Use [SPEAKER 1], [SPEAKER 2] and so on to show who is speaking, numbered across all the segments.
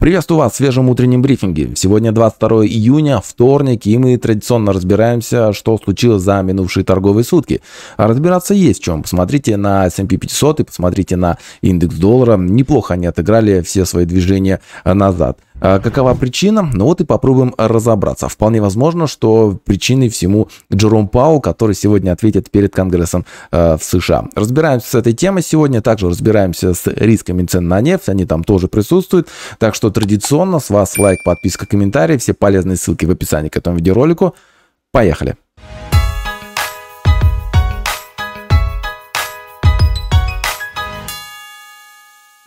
[SPEAKER 1] Приветствую вас в свежем утреннем брифинге. Сегодня 22 июня, вторник, и мы традиционно разбираемся, что случилось за минувшие торговые сутки. А разбираться есть в чем. Посмотрите на S&P 500 и посмотрите на индекс доллара. Неплохо они отыграли все свои движения назад. А какова причина? Ну вот и попробуем разобраться. Вполне возможно, что причиной всему Джером Паул, который сегодня ответит перед Конгрессом э, в США. Разбираемся с этой темой сегодня, также разбираемся с рисками цен на нефть, они там тоже присутствуют. Так что традиционно с вас лайк, подписка, комментарий, все полезные ссылки в описании к этому видеоролику. Поехали!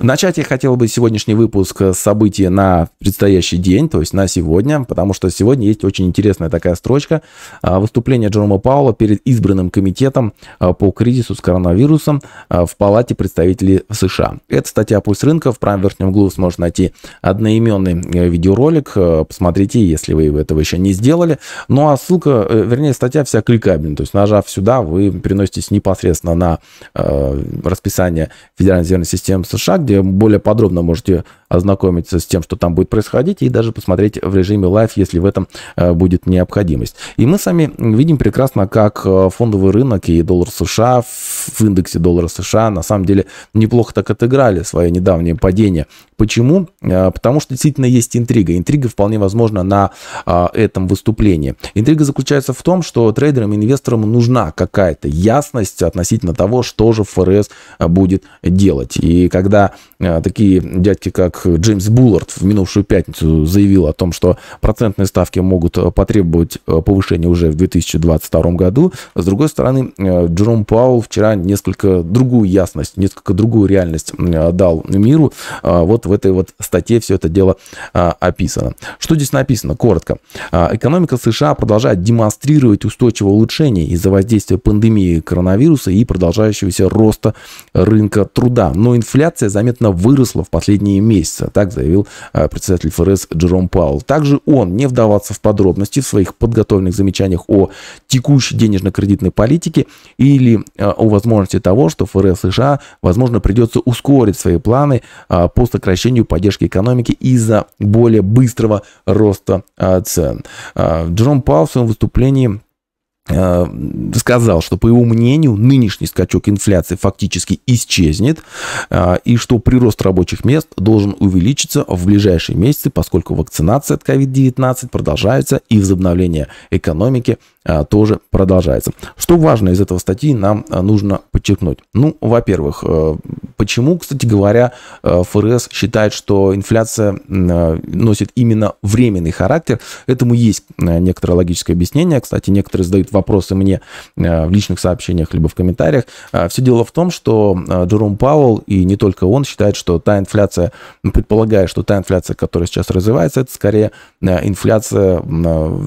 [SPEAKER 1] Начать я хотел бы сегодняшний выпуск событий на предстоящий день, то есть на сегодня, потому что сегодня есть очень интересная такая строчка. А, выступление Джерома Паула перед избранным комитетом а, по кризису с коронавирусом а, в Палате представителей США. Это статья «Пульс рынка». В правом верхнем углу сможете найти одноименный э, видеоролик. Посмотрите, если вы этого еще не сделали. Ну а ссылка, э, вернее, статья вся кликабельная. То есть нажав сюда, вы переноситесь непосредственно на э, расписание Федеральной резервной системы США, где где более подробно можете ознакомиться с тем, что там будет происходить, и даже посмотреть в режиме live, если в этом э, будет необходимость. И мы сами видим прекрасно, как э, фондовый рынок и доллар США в индексе доллара США на самом деле неплохо так отыграли свое недавнее падение. Почему? Э, потому что действительно есть интрига. Интрига вполне возможно на этом выступлении. Интрига заключается в том, что трейдерам и инвесторам нужна какая-то ясность относительно того, что же ФРС будет делать. И когда такие дядьки, как Джеймс Буллард в минувшую пятницу заявил о том, что процентные ставки могут э, потребовать э, повышения уже в 2022 году. С другой стороны, э, Джером Паул вчера несколько другую ясность, несколько другую реальность дал миру. Вот в этой вот статье все это дело описано. Что здесь написано? Коротко. Экономика США продолжает демонстрировать устойчивое улучшение из-за воздействия пандемии коронавируса и продолжающегося роста рынка труда. Но инфляция заметно выросла в последние месяцы так заявил э, председатель ФРС Джером Паул. Также он не вдавался в подробности в своих подготовленных замечаниях о текущей денежно-кредитной политике или э, о возможности того, что ФРС США, возможно, придется ускорить свои планы э, по сокращению поддержки экономики из-за более быстрого роста цен. Джером Паул в своем выступлении сказал, что по его мнению нынешний скачок инфляции фактически исчезнет э, и что прирост рабочих мест должен увеличиться в ближайшие месяцы, поскольку вакцинация от COVID-19 продолжается и возобновление экономики тоже продолжается. Что важно из этого статьи нам а, нужно подчеркнуть? Ну, во-первых, э, почему, кстати говоря, э, ФРС считает, что инфляция э, носит именно временный характер? Этому есть некоторое логическое объяснение. Кстати, некоторые задают вопросы мне в личных сообщениях либо в комментариях. Все дело в том, что Джером Пауэлл и не только он считает, что та инфляция, предполагая, что та инфляция, которая сейчас развивается, это скорее инфляция,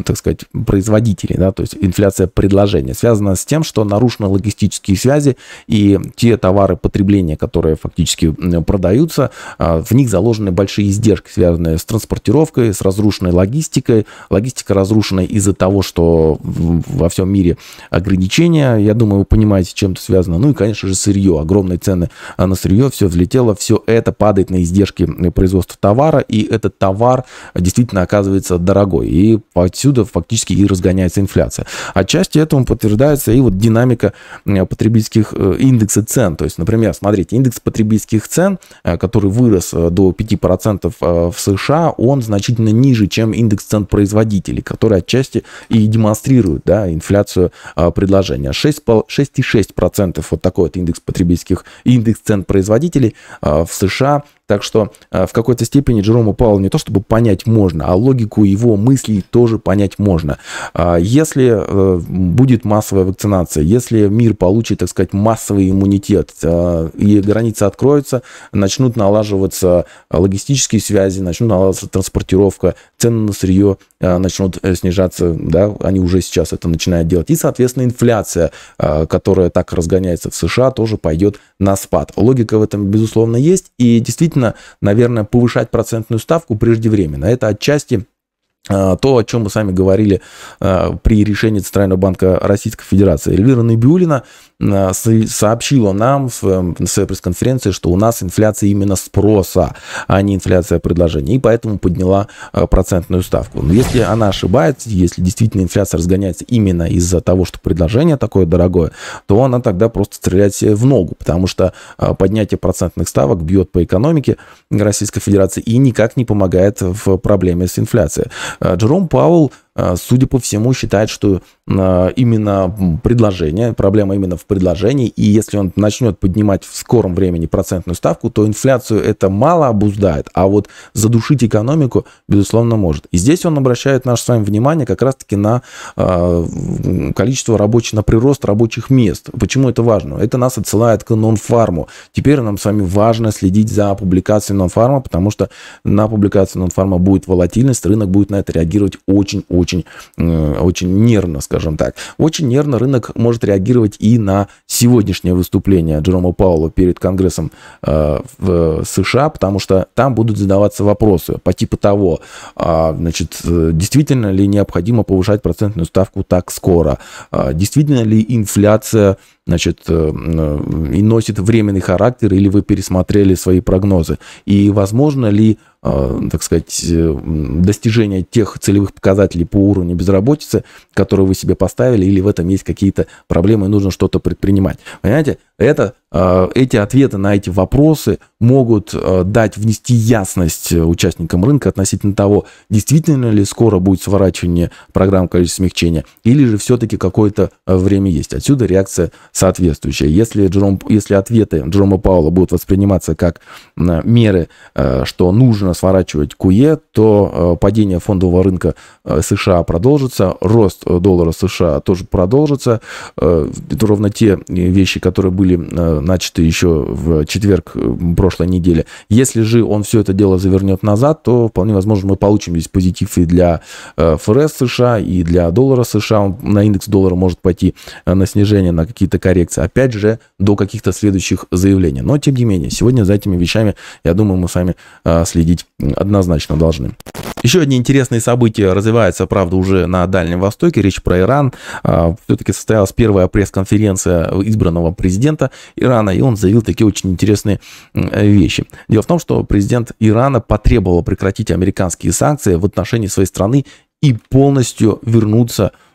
[SPEAKER 1] так сказать, производителей, да, то есть инфляция предложения, связана с тем, что нарушены логистические связи, и те товары потребления, которые фактически продаются, а, в них заложены большие издержки, связанные с транспортировкой, с разрушенной логистикой. Логистика разрушена из-за того, что во всем мире ограничения. Я думаю, вы понимаете, чем это связано. Ну и, конечно же, сырье. Огромные цены на сырье, все взлетело, все это падает на издержки производства товара, и этот товар действительно оказывается дорогой. И отсюда фактически и разгоняется инфляция инфляция. Отчасти этому подтверждается и вот динамика э, потребительских э, индекса цен. То есть, например, смотрите, индекс потребительских цен, э, который вырос до 5% в США, он значительно ниже, чем индекс цен производителей, который отчасти и демонстрирует да, инфляцию предложения. 6,6% вот такой вот индекс потребительских, индекс цен производителей в США – так что э, в какой-то степени Джерома Пауэлла не то чтобы понять можно, а логику его мыслей тоже понять можно. А если э, будет массовая вакцинация, если мир получит, так сказать, массовый иммунитет, э, и границы откроются, начнут налаживаться логистические связи, начнут налаживаться транспортировка, цены на сырье начнут снижаться, да, они уже сейчас это начинают делать. И, соответственно, инфляция, которая так разгоняется в США, тоже пойдет на спад. Логика в этом, безусловно, есть. И действительно, действительно, наверное, повышать процентную ставку преждевременно. Это отчасти а, то, о чем мы сами говорили а, при решении Центрального банка Российской Федерации. Эльвира Набиулина сообщила нам в своей пресс-конференции, что у нас инфляция именно спроса, а не инфляция предложения, и поэтому подняла процентную ставку. Но если она ошибается, если действительно инфляция разгоняется именно из-за того, что предложение такое дорогое, то она тогда просто стреляет себе в ногу, потому что поднятие процентных ставок бьет по экономике Российской Федерации и никак не помогает в проблеме с инфляцией. Джером Пауэлл Э, судя по всему, считает, что э, именно предложение, проблема именно в предложении, и если он начнет поднимать в скором времени процентную ставку, то инфляцию это мало обуздает, а вот задушить экономику, безусловно, может. И здесь он обращает наше с вами внимание как раз-таки на э, количество рабочих, на прирост рабочих мест. Почему это важно? Это нас отсылает к нонфарму. Теперь нам с вами важно следить за публикацией нонфарма, потому что на публикации нонфарма будет волатильность, рынок будет на это реагировать очень-очень очень, э, очень нервно, скажем так. Очень нервно рынок может реагировать и на сегодняшнее выступление Джерома Паула перед Конгрессом э, в США, потому что там будут задаваться вопросы по типу того, а, значит, действительно ли необходимо повышать процентную ставку так скоро, а, действительно ли инфляция значит, э, и носит временный характер, или вы пересмотрели свои прогнозы? И возможно ли, э, так сказать, э, достижение тех целевых показателей по уровню безработицы, которые вы себе поставили, или в этом есть какие-то проблемы, и нужно что-то предпринимать? Понимаете, это, э, эти ответы на эти вопросы могут э, дать, внести ясность участникам рынка относительно того, действительно ли скоро будет сворачивание программ количества смягчения, или же все-таки какое-то э, время есть. Отсюда реакция соответствующая. Если, Джером, если ответы Джерома Паула будут восприниматься как меры, что нужно сворачивать КУЕ, то падение фондового рынка США продолжится, рост доллара США тоже продолжится. Это ровно те вещи, которые были были э, начаты еще в четверг э, прошлой недели. Если же он все это дело завернет назад, то вполне возможно мы получим здесь позитив и для э, ФРС США, и для доллара США. Он на индекс доллара может пойти на снижение, на какие-то коррекции. Опять же, до каких-то следующих заявлений. Но, тем не менее, сегодня за этими вещами, я думаю, мы с вами следить однозначно должны. Еще одни интересные события развиваются, правда, уже на Дальнем Востоке. Речь про Иран. Все-таки состоялась первая пресс-конференция избранного президента Ирана, и он заявил такие очень интересные вещи. Дело в том, что президент Ирана потребовал прекратить американские санкции в отношении своей страны и полностью вернуться а, э,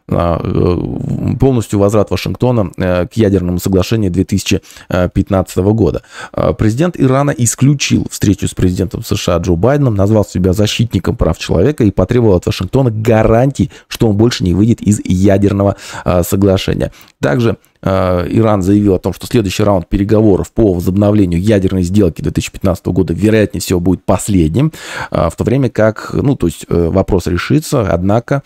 [SPEAKER 1] полностью возврат Вашингтона э, к ядерному соглашению 2015 года. А, президент Ирана исключил встречу с президентом США Джо Байденом, назвал себя защитником прав человека и потребовал от Вашингтона гарантий, что он больше не выйдет из ядерного соглашения. Также Э, Иран заявил о том, что следующий раунд переговоров по возобновлению ядерной сделки 2015 года, вероятнее всего, будет последним, э, в то время как, ну, то есть э, вопрос решится, однако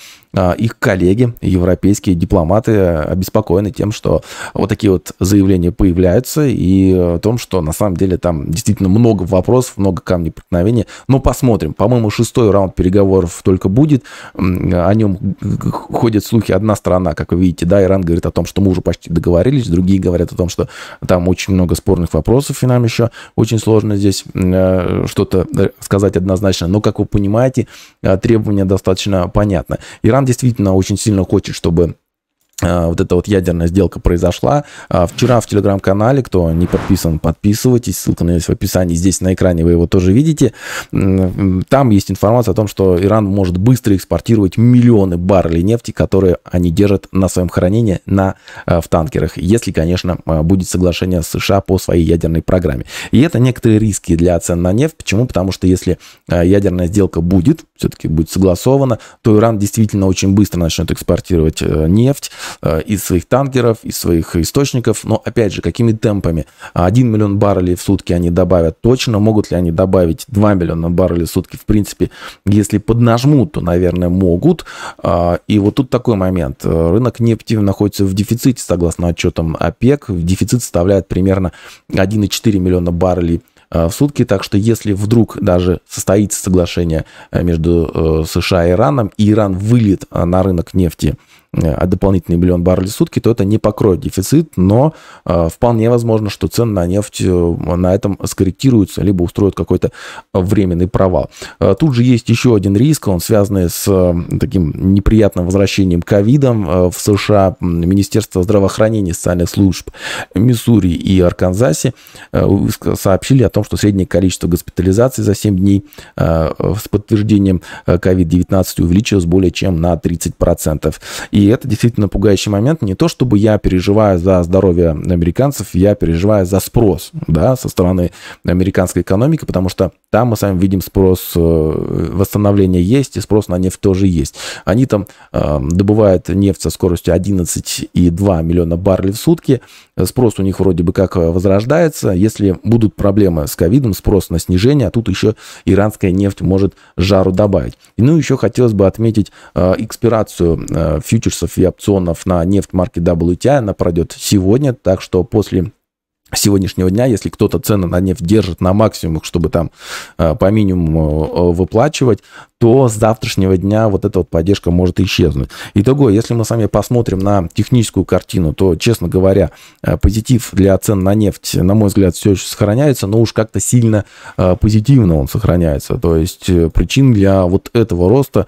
[SPEAKER 1] их коллеги, европейские дипломаты, обеспокоены тем, что вот такие вот заявления появляются, и о том, что на самом деле там действительно много вопросов, много камней преткновения. Но посмотрим. По-моему, шестой раунд переговоров только будет. О нем ходят слухи. Одна сторона, как вы видите, да, Иран говорит о том, что мы уже почти договорились договорились, другие говорят о том, что там очень много спорных вопросов, и нам еще очень сложно здесь э, что-то э, сказать однозначно. Но, как вы понимаете, э, требования достаточно понятны. Иран действительно очень сильно хочет, чтобы вот эта вот ядерная сделка произошла. А, вчера в телеграм-канале, кто не подписан, подписывайтесь, ссылка на есть в описании, здесь на экране вы его тоже видите. Там есть информация о том, что Иран может быстро экспортировать миллионы баррелей нефти, которые они держат на своем хранении на, а, в танкерах, если, конечно, будет соглашение с США по своей ядерной программе. И это некоторые риски для цен на нефть. Почему? Потому что если ядерная сделка будет, все-таки будет согласована, то Иран действительно очень быстро начнет экспортировать э, нефть, Э, из своих танкеров, из своих источников. Но, опять же, какими темпами? 1 миллион баррелей в сутки они добавят точно. Могут ли они добавить 2 миллиона баррелей в сутки? В принципе, если поднажмут, то, наверное, могут. А, и вот тут такой момент. Рынок нефти находится в дефиците, согласно отчетам ОПЕК. Дефицит составляет примерно 1,4 миллиона баррелей э, в сутки. Так что если вдруг даже состоится соглашение э, между США и Ираном, и Иран вылет на рынок нефти дополнительный миллион баррелей в сутки, то это не покроет дефицит, но вполне возможно, что цены на нефть на этом скорректируются, либо устроят какой-то временный провал. Тут же есть еще один риск, он связан с таким неприятным возвращением ковидом в США. Министерство здравоохранения и социальных служб Миссури и Арканзасе сообщили о том, что среднее количество госпитализаций за 7 дней с подтверждением COVID-19 увеличилось более чем на 30%. И это действительно пугающий момент. Не то, чтобы я переживаю за здоровье американцев, я переживаю за спрос да, со стороны американской экономики, потому что там мы с вами видим спрос, э, восстановления есть, и спрос на нефть тоже есть. Они там э, добывают нефть со скоростью 11,2 миллиона баррелей в сутки. Спрос у них вроде бы как возрождается. Если будут проблемы с ковидом, спрос на снижение, а тут еще иранская нефть может жару добавить. Ну еще хотелось бы отметить э, экспирацию э, фьючерсов и опционов на нефть марки WTI. Она пройдет сегодня, так что после сегодняшнего дня, если кто-то цены на нефть держит на максимум, чтобы там э, по минимуму э, выплачивать, то с завтрашнего дня вот эта вот поддержка может исчезнуть. Итого, если мы с вами посмотрим на техническую картину, то, честно говоря, э, позитив для цен на нефть, на мой взгляд, все еще сохраняется, но уж как-то сильно позитивно он сохраняется. То есть причин для вот этого роста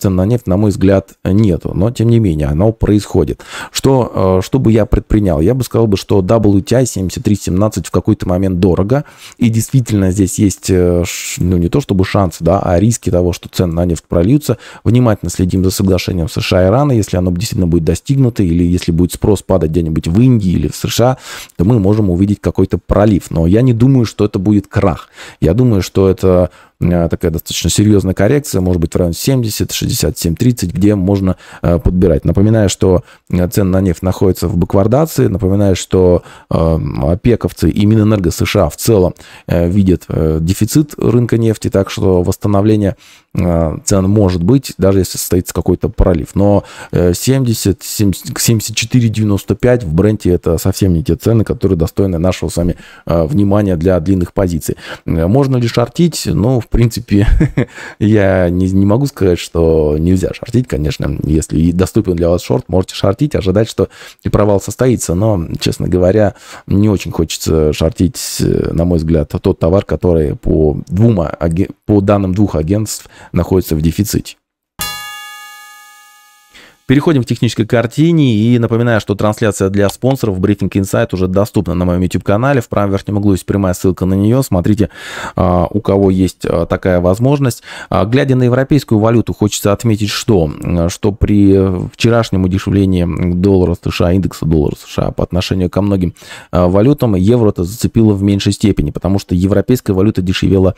[SPEAKER 1] цен на нефть, на мой взгляд, нету. Но, тем не менее, оно происходит. Что, что бы я предпринял? Я бы сказал, бы, что WTI 70 3.17 в какой-то момент дорого. И действительно здесь есть, э, ну не то чтобы шансы, да, а риски того, что цены на нефть прольются. Внимательно следим за соглашением США и Ирана. Если оно действительно будет достигнуто, или если будет спрос падать где-нибудь в Индии или в США, то мы можем увидеть какой-то пролив. Но я не думаю, что это будет крах. Я думаю, что это такая достаточно серьезная коррекция, может быть в районе 70, 67, 30, где можно э, подбирать. Напоминаю, что э, цены на нефть находятся в баквардации. Напоминаю, что опековцы и Минэнерго США в целом видят дефицит рынка нефти, так что восстановление цен может быть, даже если состоится какой-то пролив. Но 70, 74, 95 в бренде это совсем не те цены, которые достойны нашего с вами внимания для длинных позиций. Можно ли шортить? Ну, в принципе, я не, не могу сказать, что нельзя шортить, конечно. Если доступен для вас шорт, можете шортить, ожидать, что и провал состоится. Но, честно говоря, не очень хочется шортить, на мой взгляд, тот товар, который по, двум, по данным двух агентств находится в дефиците. Переходим к технической картине и напоминаю, что трансляция для спонсоров Брифинг Insight уже доступна на моем YouTube-канале. В правом верхнем углу есть прямая ссылка на нее. Смотрите, а, у кого есть а, такая возможность. А, глядя на европейскую валюту, хочется отметить, что, что при вчерашнем удешевлении доллара США, индекса доллара США по отношению ко многим валютам, евро-то зацепило в меньшей степени, потому что европейская валюта дешевела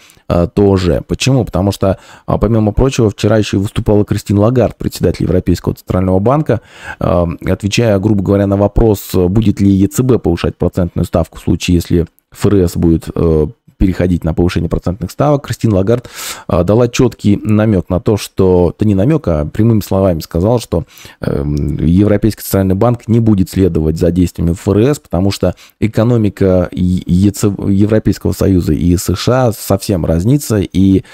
[SPEAKER 1] тоже. Почему? Потому что, помимо прочего, вчера еще выступала Кристин Лагард, председатель Европейского центрального Центрального банка, э, отвечая, грубо говоря, на вопрос, будет ли ЕЦБ повышать процентную ставку в случае, если ФРС будет э, переходить на повышение процентных ставок, Кристин Лагард а, дала четкий намек на то, что, это не намек, а прямыми словами сказал, что эм, Европейский центральный банк не будет следовать за действиями ФРС, потому что экономика Европейского Союза и США совсем разнится, и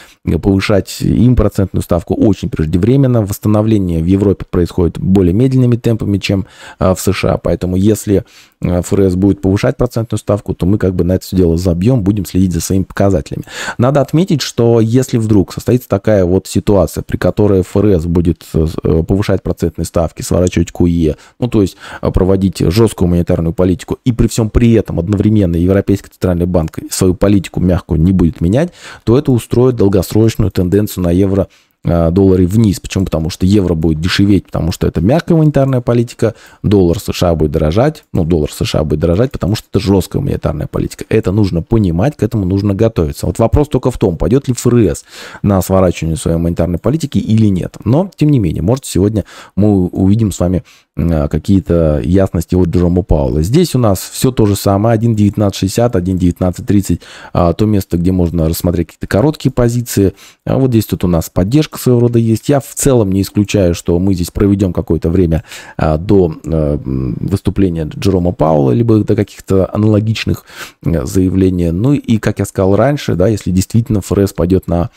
[SPEAKER 1] повышать им процентную ставку очень преждевременно. Восстановление в Европе происходит более медленными темпами, чем а, в США, поэтому если Э, ФРС будет повышать процентную ставку, то мы как бы на это все дело забьем, будем следить за своими показателями. Надо отметить, что если вдруг состоится такая вот ситуация, при которой ФРС будет э, повышать процентные ставки, сворачивать КУЕ, ну то есть э, проводить жесткую монетарную политику, и при всем при этом одновременно Европейский центральный банк свою политику мягкую не будет менять, то это устроит долгосрочную тенденцию на евро Э, доллары вниз. Почему? Потому что евро будет дешеветь, потому что это мягкая монетарная политика, доллар США будет дорожать, ну, доллар США будет дорожать, потому что это жесткая монетарная политика. Это нужно понимать, к этому нужно готовиться. Вот вопрос только в том, пойдет ли ФРС на сворачивание своей монетарной политики или нет. Но, тем не менее, может, сегодня мы увидим с вами какие-то ясности от Джерома Паула. Здесь у нас все то же самое, 1.1960, 1.1930, а, то место, где можно рассмотреть какие-то короткие позиции. А вот здесь тут у нас поддержка своего рода есть. Я в целом не исключаю, что мы здесь проведем какое-то время а, до э, выступления Джерома Паула, либо до каких-то аналогичных э, заявлений. Ну и, как я сказал раньше, да, если действительно ФРС пойдет на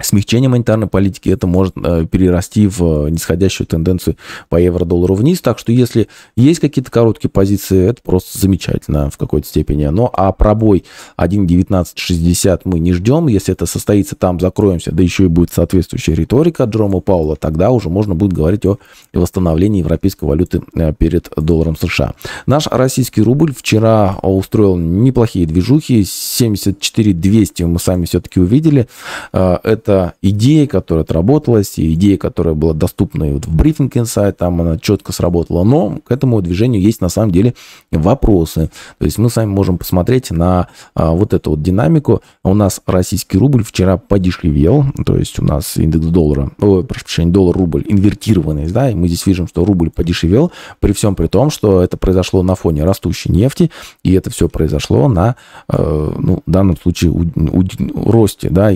[SPEAKER 1] смягчение монетарной политики, это может э, перерасти в нисходящую тенденцию по евро-доллару вниз. Так что если есть какие-то короткие позиции, это просто замечательно в какой-то степени. Но а пробой 1.1960 мы не ждем. Если это состоится, там закроемся, да еще и будет соответствующая риторика Джерома Паула, тогда уже можно будет говорить о восстановлении европейской валюты э, перед долларом США. Наш российский рубль вчера устроил неплохие движухи. 74 200 мы сами все-таки увидели. Э, это это идея, которая отработалась, и идея, которая была доступна и вот в брифинг Insight, там она четко сработала. Но к этому движению есть на самом деле вопросы. То есть мы сами можем посмотреть на а, вот эту вот динамику. У нас российский рубль вчера подешевел, то есть у нас индекс доллара, ой, прошу прощения, доллар-рубль инвертированный, да, и мы здесь видим, что рубль подешевел, при всем при том, что это произошло на фоне растущей нефти, и это все произошло на, э, ну, в данном случае, у, у, росте, да,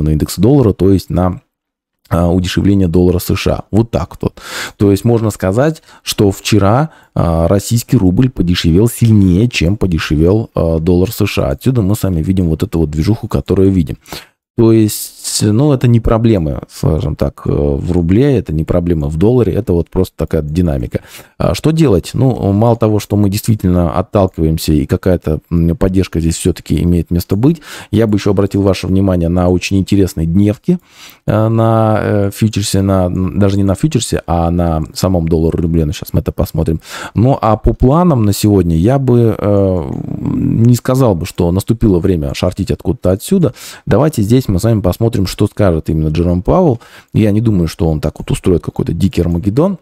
[SPEAKER 1] инвертированного на индекс доллара, то есть на а, удешевление доллара США. Вот так вот. То есть можно сказать, что вчера а, российский рубль подешевел сильнее, чем подешевел а, доллар США. Отсюда мы сами видим вот эту вот движуху, которую видим. То есть, ну, это не проблема, скажем так, э, в рубле, это не проблема в долларе, это вот просто такая динамика. А что делать? Ну, мало того, что мы действительно отталкиваемся, и какая-то поддержка здесь все-таки имеет место быть, я бы еще обратил ваше внимание на очень интересные дневки э, на э, фьючерсе, на, даже не на фьючерсе, а на самом доллар-рубле, ну, сейчас мы это посмотрим. Ну, а по планам на сегодня я бы не сказал бы, что наступило время шортить откуда-то отсюда. Давайте здесь мы с вами посмотрим, что скажет именно Джером Пауэлл. Я не думаю, что он так вот устроит какой-то дикий Армагеддон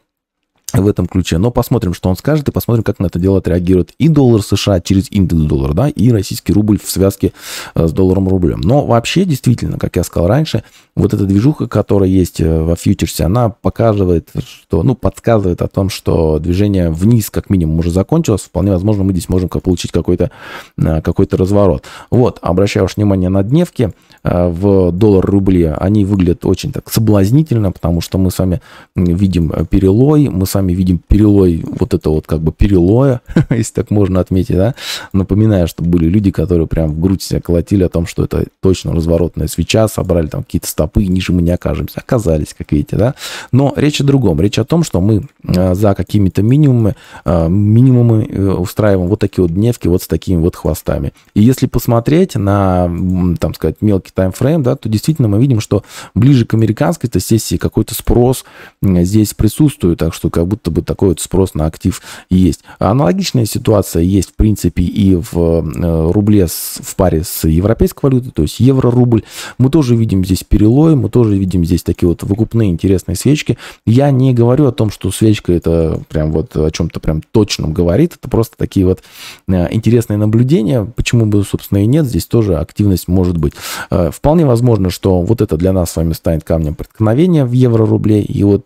[SPEAKER 1] в этом ключе. Но посмотрим, что он скажет, и посмотрим, как на это дело отреагирует и доллар США через индекс доллара, да, и российский рубль в связке э, с долларом-рублем. Но вообще, действительно, как я сказал раньше, вот эта движуха, которая есть э, во фьючерсе, она показывает, что, ну, подсказывает о том, что движение вниз как минимум уже закончилось. Вполне возможно, мы здесь можем получить какой-то э, какой разворот. Вот, обращаю ваше внимание на дневки в доллар-рубле. Они выглядят очень так соблазнительно, потому что мы с вами видим перелой, мы с вами видим перелой, вот это вот как бы перелоя, если так можно отметить, да, напоминаю, что были люди, которые прям в грудь себя колотили о том, что это точно разворотная свеча, собрали там какие-то стопы, ниже мы не окажемся. Оказались, как видите, да. Но речь о другом. Речь о том, что мы э, за какими-то минимумы, э, минимумы э, устраиваем вот такие вот дневки вот с такими вот хвостами. И если посмотреть на, там сказать, мелкий таймфрейм, да, то действительно мы видим, что ближе к американской сессии какой-то спрос здесь присутствует, так что как будто бы такой вот спрос на актив есть. Аналогичная ситуация есть, в принципе, и в э, рубле в паре с европейской валютой, то есть евро-рубль. Мы тоже видим здесь перелой, мы тоже видим здесь такие вот выкупные интересные свечки. Я не говорю о том, что свечка это прям вот о чем-то прям точном говорит, это просто такие вот э, интересные наблюдения. Почему бы, собственно, и нет, здесь тоже активность может быть. Э, вполне возможно, что вот это для нас с вами станет камнем преткновения в евро-рубле, и вот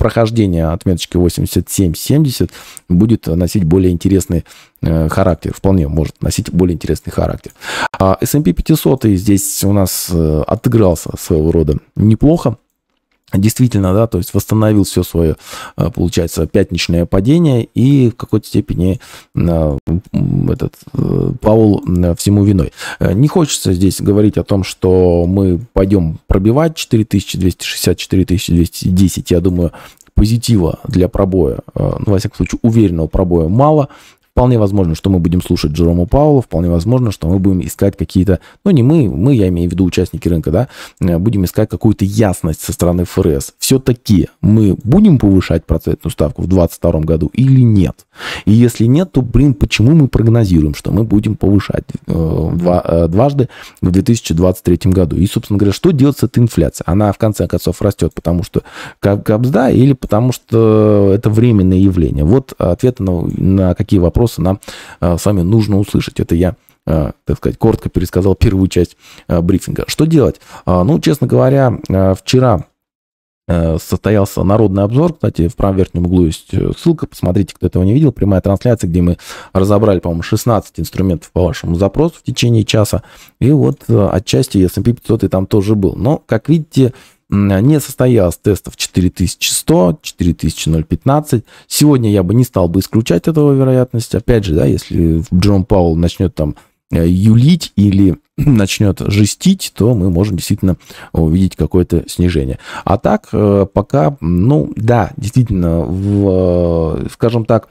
[SPEAKER 1] прохождение отметочки 87-70 будет носить более интересный э, характер, вполне может носить более интересный характер. А S&P 500 здесь у нас э, отыгрался своего рода неплохо. Действительно, да, то есть восстановил все свое, э, получается, пятничное падение, и в какой-то степени этот Паул всему виной. Не хочется здесь говорить о том, что мы пойдем пробивать 4260, 4210. Я думаю, позитива для пробоя, э, ну, во всяком случае, уверенного пробоя мало. Вполне возможно, что мы будем слушать Джерома Паула, вполне возможно, что мы будем искать какие-то, ну не мы, мы, я имею в виду участники рынка, да, э, будем искать какую-то ясность со стороны ФРС. Все-таки мы будем повышать процентную ставку в 2022 году или нет? И если нет, то, блин, почему мы прогнозируем, что мы будем повышать э, два, э, дважды в 2023 году? И, собственно говоря, что делать с этой инфляцией? Она, в конце концов, растет, потому что как или потому что это временное явление? Вот ответы на, на какие вопросы вопросы нам э, с вами нужно услышать. Это я э, так сказать, коротко пересказал первую часть э, брифинга. Что делать? Ну, честно говоря, вчера состоялся народный обзор. Кстати, в правом верхнем углу есть ссылка. Посмотрите, кто этого не видел. Прямая трансляция, где мы разобрали, по-моему, 16 инструментов по вашему запросу в течение часа. И вот отчасти S&P 500 и там тоже был. Но, как видите, не состоялось тестов 4100, 4015. Сегодня я бы не стал бы исключать этого вероятность. Опять же, да, если Джон Паул начнет там юлить или начнет жестить, то мы можем действительно увидеть какое-то снижение. А так, пока, ну да, действительно, в, скажем так,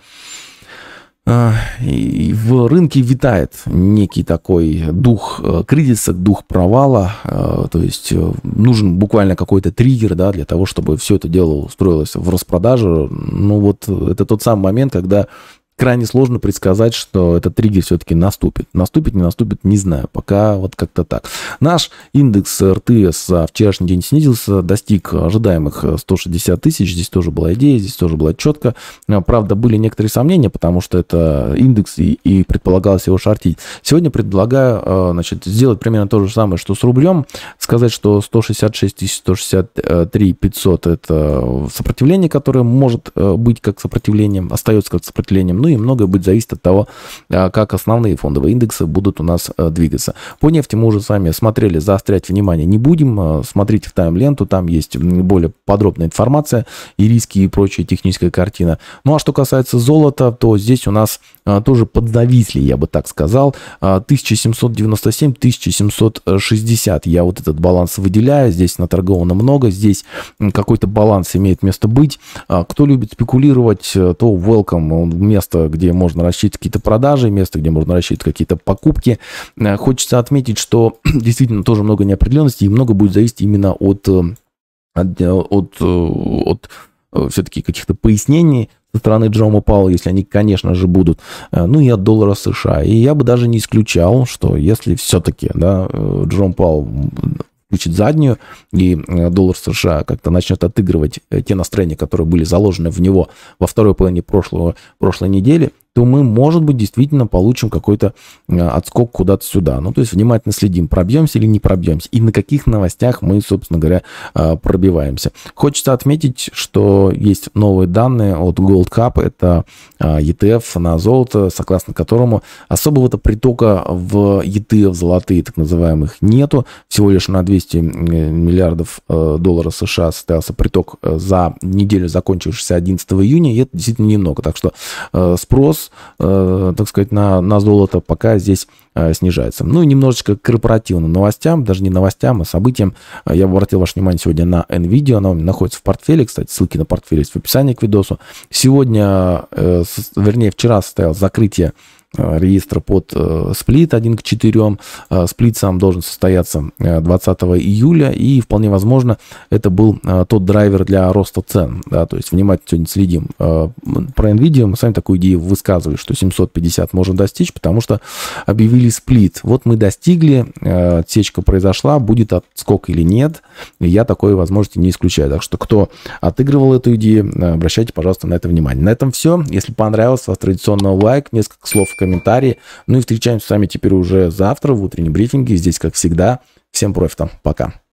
[SPEAKER 1] в рынке витает некий такой дух э, кризиса, дух провала, э, то есть э, нужен буквально какой-то триггер, да, для того, чтобы все это дело устроилось в распродажу. Ну вот это тот самый момент, когда крайне сложно предсказать, что этот триггер все-таки наступит. Наступит, не наступит, не знаю. Пока вот как-то так. Наш индекс РТС за вчерашний день снизился, достиг ожидаемых 160 тысяч. Здесь тоже была идея, здесь тоже было четко. Правда, были некоторые сомнения, потому что это индекс и, и предполагалось его шортить. Сегодня предлагаю э, значит, сделать примерно то же самое, что с рублем. Сказать, что 166 тысяч, 163 500 это сопротивление, которое может э, быть как сопротивлением, остается как сопротивлением. Ну и многое будет зависеть от того, а, как основные фондовые индексы будут у нас э, двигаться. По нефти мы уже с вами смотрели, заострять внимание не будем. Э, смотрите в тайм-ленту, там есть более подробная информация и риски и прочая техническая картина. Ну а что касается золота, то здесь у нас э, тоже подзависли, я бы так сказал. 1797-1760 я вот этот баланс выделяю. Здесь наторговано много, здесь какой-то баланс имеет место быть. Кто любит спекулировать, то welcome, место место, где можно рассчитывать какие-то продажи, место, где можно рассчитывать какие-то покупки. Э, хочется отметить, что действительно тоже много неопределенности и много будет зависеть именно от, э, от, от, э, от все-таки каких-то пояснений со стороны Джома Пауэлла, если они, конечно же, будут, ну и от доллара США. И я бы даже не исключал, что если все-таки да, Джон Пауэлл включит заднюю, и доллар США как-то начнет отыгрывать те настроения, которые были заложены в него во второй половине прошлого, прошлой недели, то мы, может быть, действительно получим какой-то э, отскок куда-то сюда. Ну, то есть внимательно следим, пробьемся или не пробьемся, и на каких новостях мы, собственно говоря, э, пробиваемся. Хочется отметить, что есть новые данные от Gold Cup, это э, ETF на золото, согласно которому особого-то притока в ETF золотые, так называемых, нету. Всего лишь на 200 миллиардов долларов США состоялся приток за неделю, закончившуюся 11 июня, и это действительно немного. Так что спрос э, так сказать, на, на золото пока здесь э, снижается. Ну и немножечко корпоративным новостям, даже не новостям, а событиям. Э, я обратил ваше внимание сегодня на NVIDIA, она у меня находится в портфеле, кстати, ссылки на портфель есть в описании к видосу. Сегодня, вернее, вчера состоялось закрытие Э, реестр под э, сплит 1 к 4. Э, сплит сам должен состояться 20 июля, и вполне возможно, это был тот драйвер для роста цен. Да, то есть внимательно сегодня следим. Про NVIDIA мы сами такую идею высказывали, что 750 можно достичь, потому что объявили сплит. Вот мы достигли, отсечка произошла, будет отскок или нет, я такой возможности не исключаю. Так что кто отыгрывал эту идею, обращайте, пожалуйста, на это внимание. На этом все. Если понравилось, вас традиционно лайк, несколько слов комментарии. Ну и встречаемся с вами теперь уже завтра в утреннем брифинге. Здесь, как всегда. Всем профита. Пока.